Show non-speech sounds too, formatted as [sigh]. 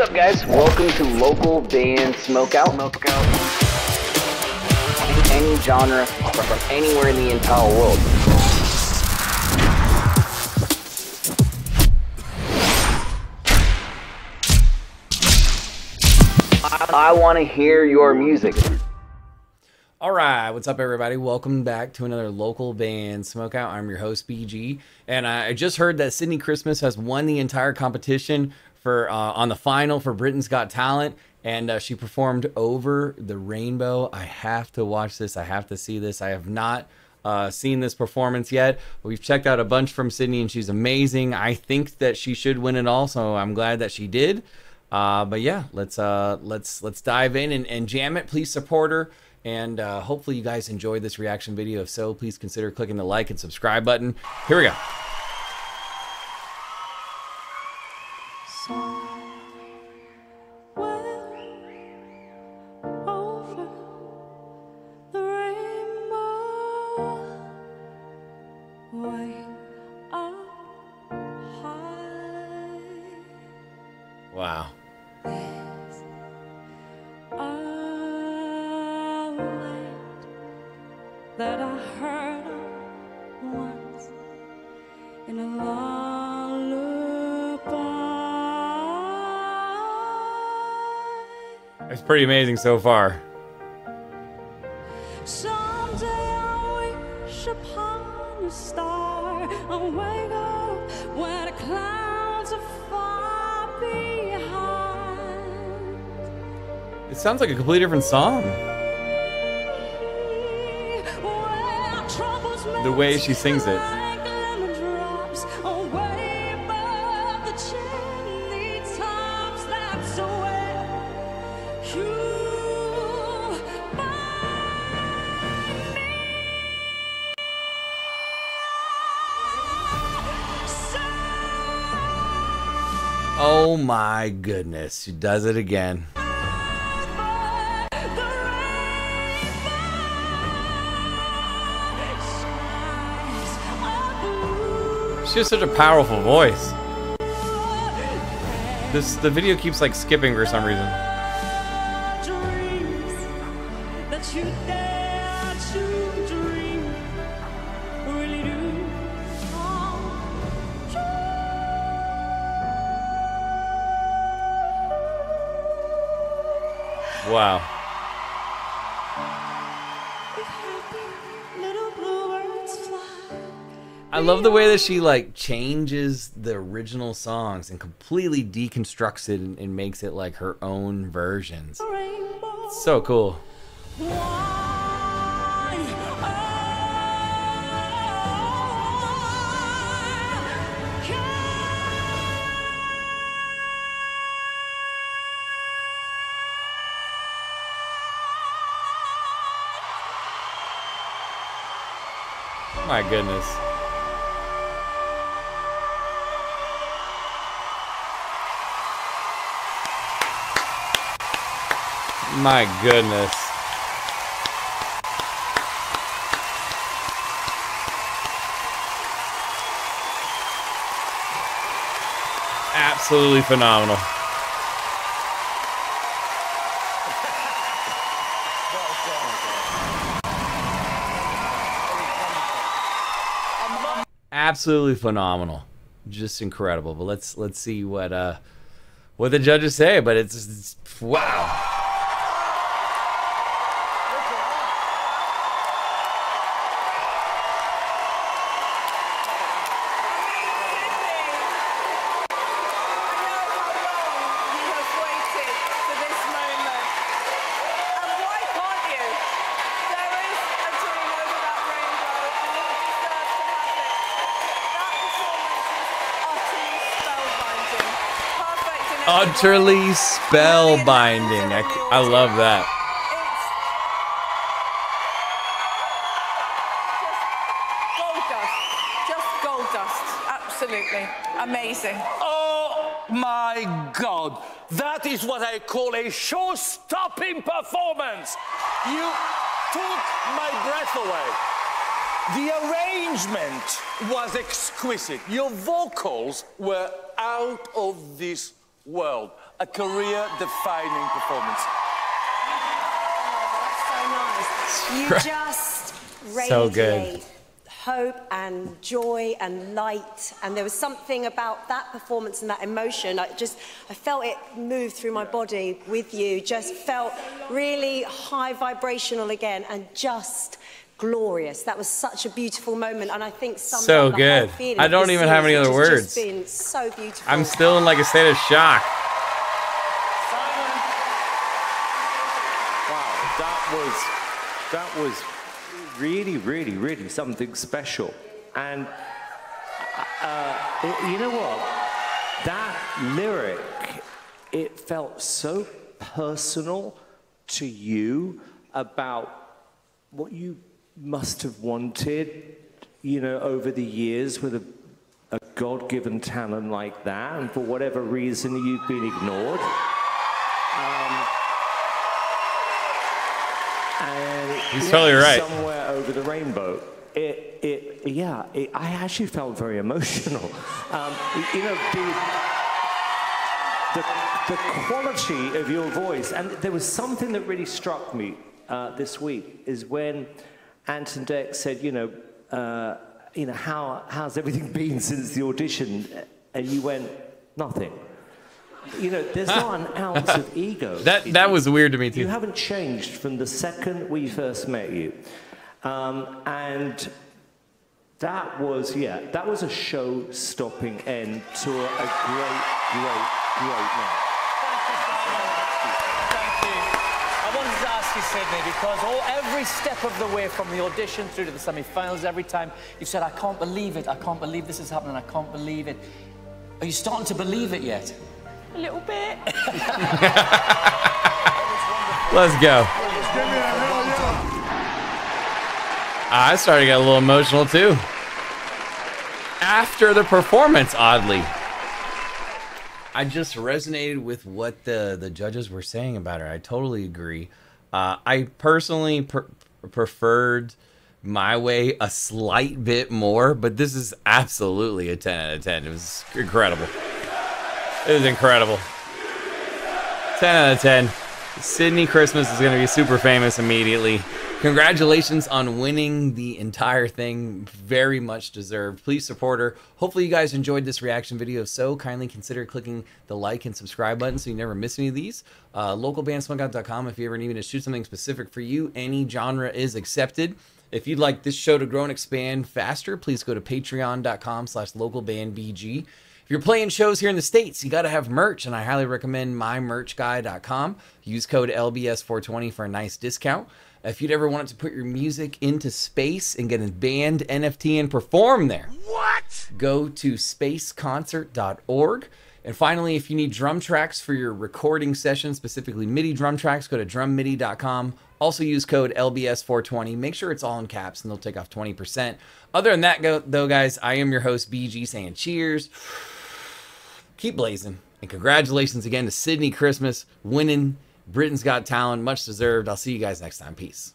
What's up, guys? Welcome to local band Smokeout. Smokeout. Any genre from anywhere in the entire world. I, I want to hear your music. All right, what's up, everybody? Welcome back to another local band smokeout. I'm your host BG, and I just heard that Sydnie Christmas has won the entire competition for uh, on the final for Britain's Got Talent, and uh, she performed over the rainbow. I have to watch this. I have to see this. I have not uh, seen this performance yet. We've checked out a bunch from Sydnie, and she's amazing. I think that she should win it all, so I'm glad that she did. Uh, but yeah, let's uh, let's let's dive in and, and jam it. Please support her. And uh, hopefully you guys enjoyed this reaction video. If so, please consider clicking the like and subscribe button. Here we go. Wow. that I heard of once in a lullaby. It's pretty amazing so far. Someday I wish upon a star and It sounds like a completely different song. The way she sings it. Oh my goodness. She does it again. She has such a powerful voice. This the video keeps like skipping for some reason. dreams I love the way that she like changes the original songs and completely deconstructs it and, and makes it like her own versions. So cool. My goodness. My goodness. Absolutely phenomenal. Absolutely phenomenal. Just incredible. But let's let's see what uh what the judges say, but it's, it's wow. You have waited for this moment. And why can't you? There is a dream over that rainbow, and you deserve to have it. That performance was utterly spellbinding. I, I love that. Gold dust. Just gold dust. Absolutely. Amazing. Oh my God. That is what I call a show stopping performance. You took my breath away. The arrangement was exquisite. Your vocals were out of this world. A career defining performance. so nice. You just So good. radiate hope and joy and light. And there was something about that performance and that emotion. I just, I felt it move through my body with you. Just felt really high vibrational again and just glorious. That was such a beautiful moment. And I think summed So up the whole good. I don't even have any other which has words. Just been so beautiful. I'm still in like a state of shock. Wow, that was that was really, really, really something special. And uh, it- you know what? That lyric, it felt so personal to you about what you must have wanted, you know, over the years with a, a God-given talent like that, and for whatever reason you've been ignored. And He's yeah, totally right. Somewhere over the rainbow. It, it, yeah. It, I actually felt very emotional. Um, you know, the, the, the quality of your voice, and there was something that really struck me uh, this week is when Ant and Dec said, you know, uh, you know, how how's everything [laughs] been since the audition? And you went, nothing. You know, there's not an ounce of [laughs] ego. That that you. was weird to me too. You haven't changed from the second we first met you. Um, and that was, yeah, that was a show stopping end to a, a great, great, great night. You, Sydnie, because all, every step of the way from the audition through to the semi-finals, every time you've said, "I can't believe it. I can't believe this is happening. I can't believe it." Are you starting to believe it yet? A little bit. [laughs] Let's go. Ah, I started to get a little emotional too. After the performance, oddly. I just resonated with what the, the judges were saying about her. I totally agree. Uh, I personally per- preferred my way a slight bit more, but this is absolutely a 10 out of 10. It was incredible. It was incredible. 10 out of 10. Sydnie Christmas is going to be super famous immediately. Congratulations on winning the entire thing. Very much deserved. Please support her. Hopefully, you guys enjoyed this reaction video. So, kindly consider clicking the like and subscribe button so you never miss any of these. Uh, localbandsmokeout.com if you ever need me to shoot something specific for you. Any genre is accepted. If you'd like this show to grow and expand faster, please go to patreon.com slash localbandbg. If you're playing shows here in the States, you got to have merch, and I highly recommend mymerchguy.com. Use code LBS420 for a nice discount. If you'd ever wanted to put your music into space and get a band NFT and perform there, what? Go to spaceconcert.org. And finally, if you need drum tracks for your recording session, specifically MIDI drum tracks, go to drummidi.com. Also use code LBS420. Make sure it's all in caps and they'll take off 20%. Other than that, though, guys, I am your host, BG, saying cheers keep blazing. And congratulations again to Sydnie Christmas winning Britain's Got Talent. Much deserved. I'll see you guys next time. Peace.